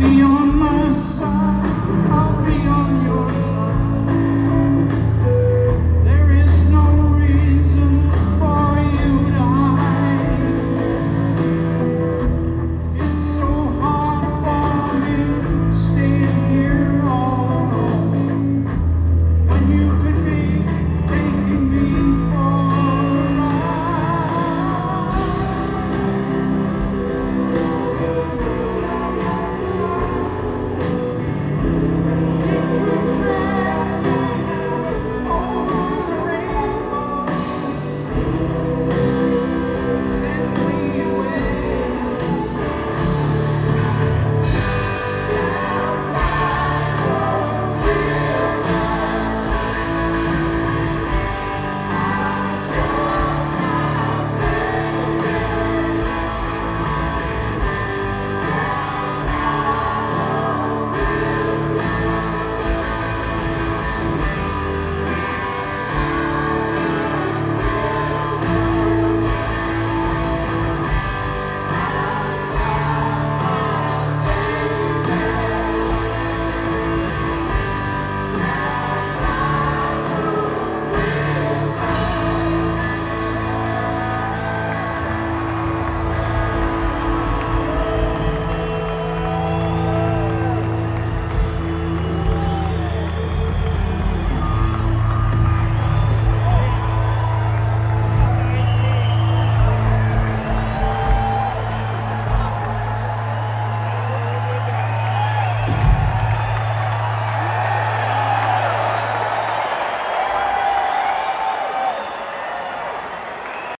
You're my side.